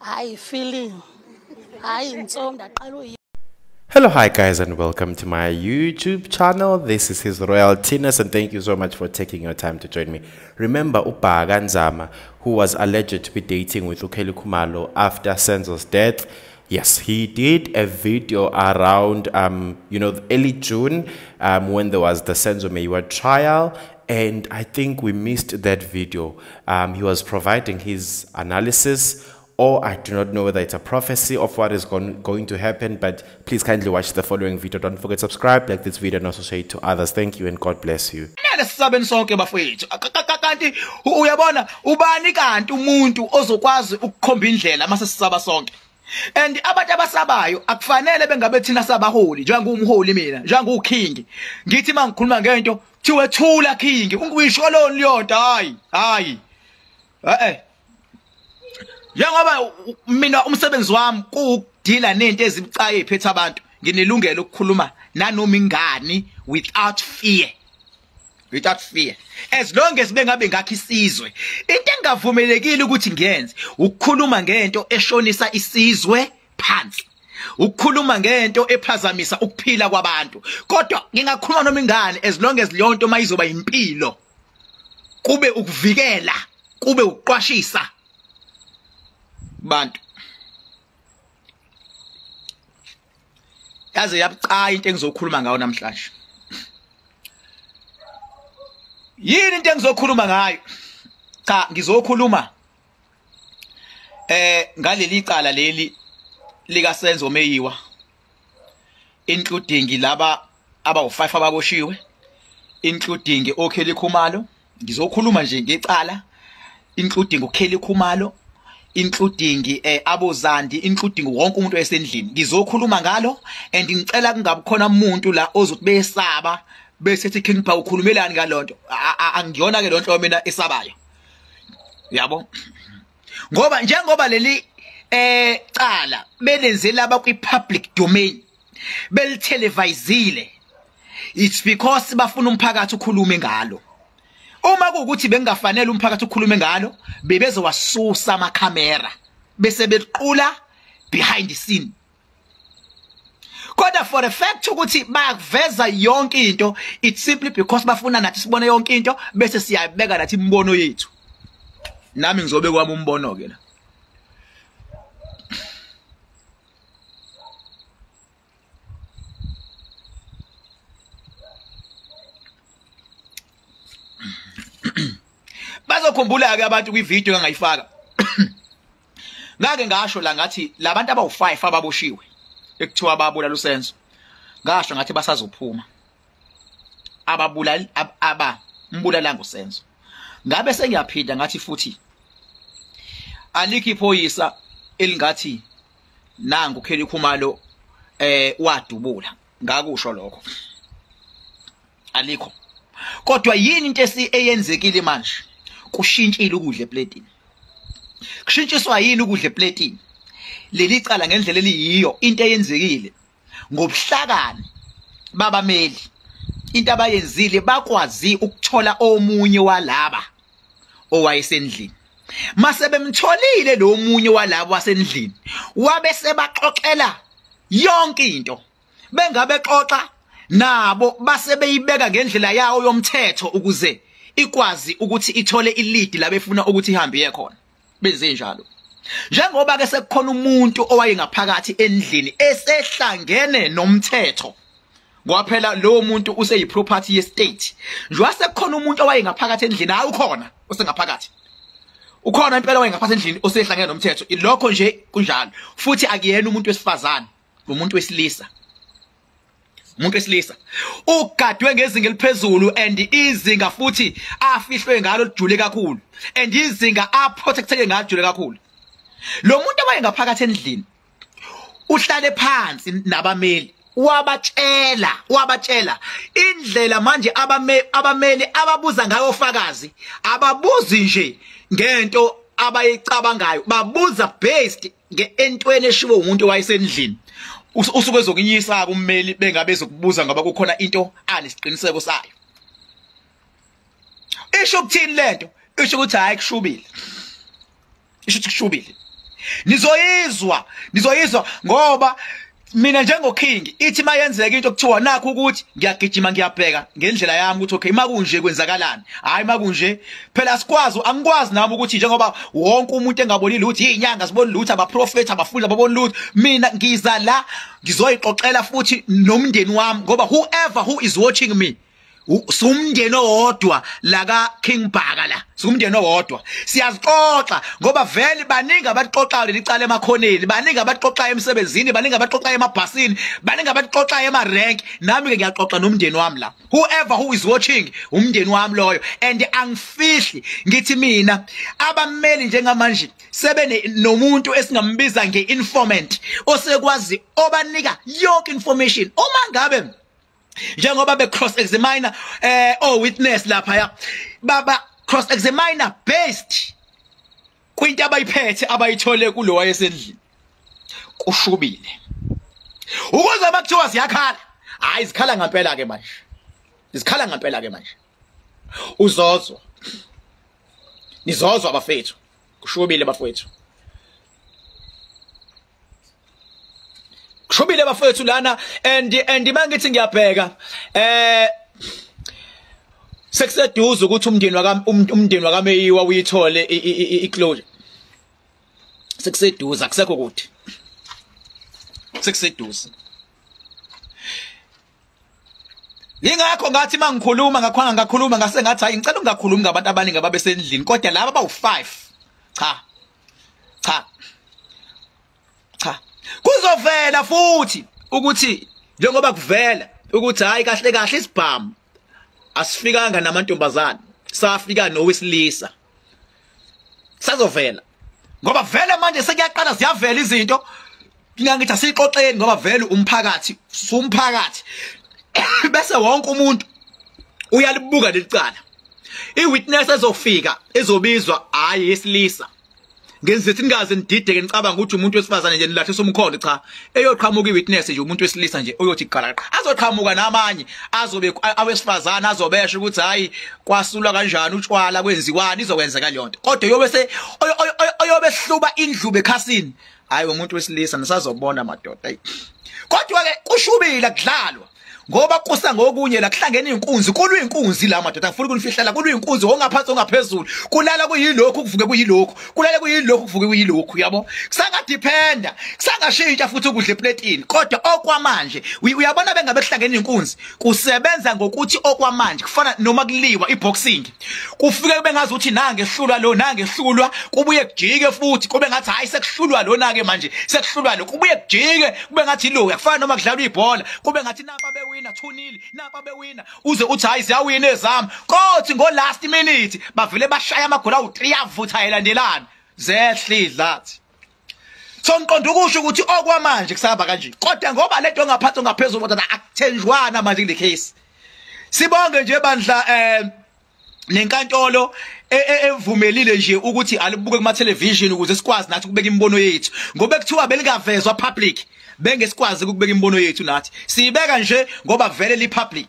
hayi feeling hayi Hello, hi guys, and welcome to my YouTube channel. This is His Royal Tinus, and thank you so much for taking your time to join me. Remember Ubaga Nzama, who was alleged to be dating with Ukeli Kumalo after Senzo's death. Yes, he did a video around, um, you know, early June um, when there was the Senzo Meiwa trial, and I think we missed that video. Um, he was providing his analysis or I do not know whether it's a prophecy of what is gon- going to happen, but please kindly watch the following video. Don't forget to subscribe, like this video, and also share it to others. Thank you, and God bless you. kumele sisabeni sonke bafowethu Ka- ka- ka- kanti uyabona ubani kanti umuntu ozokwazi ukukhomba indlela mase sisaba sonke and abantu abasabayo akufanele bengabe thina sabaholi njengumholi mina njenguking ngithi mangikhuluma ngento thiwe thula king ungiyisho lona liyonto hayi hayi eh eh njengoba mina umsebenzi wami kuwukudila nento ezibucayi eziphethe abantu nginelungelo ukukhuluma nanoma ingani without fear. Without fear. As long as bengabe ngakho isizwe into engavumelekile ukuthi ngiyenze ukukhuluma ngento eshonisa isizwe phansi. Ukukhuluma ngento ephazamisa ukuphila kwabantu. Kodwa ngingakhuluma noma ingane as long as leyo nto mayizoba impilo kube ukuvikela kube ukuqwashisa bantu. Yaze yabucaya into engizokhuluma ngayo namhlanje. Yini into engizokhuluma ngayo? Cha ngizokhuluma eh ngaleli cala leli lika Senzo Meyiwa including laba abawu5 ababoshiwe including oKheli Khumalo. Ngizokhuluma nje ngecala including uKheli Khumalo. Including eh abozandi including wonke umuntu esendlini. Ngizokhuluma ngalo and ngicela kungabi khona umuntu la ozothi besaba bese ethi King Power ukhulumelani ngalonto. Angiyona ke lonto mina esabayo. Yabo? Ngoba njengoba leli eh cala belenzela aba kwi public domain belitelevisile it's because bafuna umphakathi ukhulume ngalo. Uma kuukuthi bengafanele umphakathi ukhulume ngalo bebezowasusa amakhamera bese bequla behind the scene. Kodwa for the fact ukuthi bayaveza yonke into it's simply because bafuna nathi sibone yonke into bese siyabeka nathi imbono yethu. Nami ngizobe kwami umbono ke la. Bazokhumbula ke abantu kwivideo engayifaka ngake ngasho la ngathi labantu abawu5 ababoshiwe ekuthiwa babula lusenzo ngasho ngathi basazophuma. Ababulali ab- aba mbulala ngosenzo ngabe sengiyaphinda ngathi futhi alikho iphoyisa elingathi nangu Kheli Khumalo eh wadubula. Ngakusho lokho. Alikho. Kodwa yini into esi eyenzekile manje? Kushintshile ukudla epletini. Kushintshiswa yini ukudla epletini? Leli cala ngendlela eliyiyo into eyenzekile. Ngobuhlakani babameli into abayenzile bakwazi ukuthola omunye walaba owayesendlini. Mase bemtholile lo munye walabo wasendlini wabe sebaxoxela yonke into. Bengabe xoxa nabo base beyibeka ngendlela yawo yomthetho ukuze ikwazi ukuthi ithole ilead la befuna ukuthi ihambe iye khona. Benze njalo. Njengoba ke sekukhona umuntu owayengaphakathi endlini esehlangene nomthetho kwaphela lo muntu useyiproperty yestate. Njengoba sekukhona umuntu owayengaphakathi endlini hayi ukhona usengaphakathi ukhona impela owayengaphakathi endlini osehlangene nomthetho. Lokho nje kunjalo. Futhi akuyena umuntu wesifazane umuntu wesilisa. Umuntu wesilisa ugadwe ngezinga eliphezulu and izinga futhi afihlwe ngalo lijule kakhulu and izinga aprotecteke ngalo lijule kakhulu. Lo muntu owayengaphakathi endlini uhlale phansi nabameli wabatshela wabatshela indlela manje abame abameli ababuza ngayo ofakazi ababuzi nje ngento abayicabangayo babuza based ngeentweni eshiwo umuntu wayesendlini usuke ezokunyisa kummeli bengabe ezokubuza ngoba kukhona into anesiqiniseko sayo. Isho ukuthini lento isho ukuthi hayi kushubile. Isho ukuthi kushubile. Nizoyizwa nizoyizwa ngoba mina njengoking ithi mayenzeka into kuthiwa nakho ukuthi ngiyagijima ngiyabheka ngendlela yami ukuthi okay makunje kwenzakalani? Hayi makunje phela sikwazi angikwazi nami ukuthi njengoba wonke umuntu engabonile ukuthi izinyanga sibona lutho abaprofeti abafundi ababona lutho mina ngiza la ngizoyixoxela futhi nomndeni wami ngoba whoever who is watching me sumndeni owodwa la ka King Bhaka la. Sumndeni owodwa siyazixoxa ngoba vele baningi abaxoxayo lelicala emakhoneni baningi abaxoxayo emsebenzini baningi abaxoxayo emabhasini baningi abaxoxayo ema rank nami ke ngiyaxoxa nomndeni wami la. Whoever who is watching umndeni wami loyo. And angifihli ngithi mina abameli njengamanje sebe nomuntu esingambiza ngeinformant osekwazi obanika yonke information. Uma ngabe njengoba be cross examiner eh o witness lapha ya baba cross examiner based kwinto abayiphethe abayithole kulo wayesendlini. Kushubile. Ukuze bakuthiwa siyakhala hayi zikhala ngempela ke manje. Zikhala ngempela ke manje. Uzozwa. Nizozwa bafethu. Kushubile bafethu. Kushubile bafethu lana and and mangithi ngiyabheka eh sekuseduze ukuthi umndeni waka umndeni wakameyiwa uyithole iclosure sekuseduze akusekho kuthi. Sekuseduze. Yingakho ngathi mangikhuluma ngakhwanga ngakhuluma ngase ngathi hayi ngicela ungakhulumi ngabantu abaningi ababesendlini kodwa laba bawu5 cha cha cha kuzovela futhi ukuthi njengoba kuvela ukuthi hayi kahle kahle isibhamu asifikanga namantombazana safika nowesilisa. Sazovela. Ngoba vele manje sekuyaqala ziyavela izinto ngingangithi asixoxeni ngoba vele umphakathi sumphakathi. Bese wonke umuntu uyalibuka lelicala iwitness ezofika ezobizwa hayi yesilisa ngenzithi ningaze nidideke nicabanga ukuthi umuntu wesifazane nje nilahlisa umkhondo cha. Eyoqhamuka iwitness nje umuntu wesilisa nje uyothi qala azoqhamuka namanye azobe awesifazane azobesha ukuthi hayi kwasulwa kanjani utshwala kwenziwani izokwenzeka leyo nto kodwa yobe se oyobe hluba indlube ekhasini. Hayi umuntu wesilisa nisazobona madoda kodwa ke kushubile kudlalwa. Ngoba kusa ngokunye la kuhlangene inkunzi kulwa inkunzi la madoda ngifuna ukunifihlela kulwa inkunzi ongaphansi ongaphezulu kulala kuyilokho kuvuke kuyilokho kulala kuyilokho kuvuke kuyilokho yabo? Kusangadependa kusangashintsha futhi ukudla eplatini kodwa okwamanje uyabona bengabe kuhlangene inkunzi kusebenza ngokuthi okwamanje kufana noma kuliwa iboxing. Kufike kube ngazi ukuthi nange ehlulwa lo nange ehlulwa kubuye kujike futhi kube ngathi hayi sekuhlulwa lona ke manje sekuhlulwa lo kubuye kujike kube ngathi lo yakufana noma kudlalwa ibhola kube ngathi napa bewe bewina 2-0 napa bewina. Uze uthi hayi siyawina ezami. Kothi ngo last minute bavele bashaya amagoli awu3 avutha elandelana. Zehlidlathi so ngiqonda ukusho ukuthi okwamanje kusaba kanje. Kodwa ngoba lento engaphansi ngaphezulu kodwa akuthenjwana manje kule case. Sibonge nje bandla eh nenkantolo evumelile nje ukuthi alibuke kuma television ukuze sikwazi nathi ukubeka imbono yethu. Ngoba kuthiwa belikavezwa public. Bengesikwazi ukubeka imbono yethu nathi siyibeka nje ngoba vele li public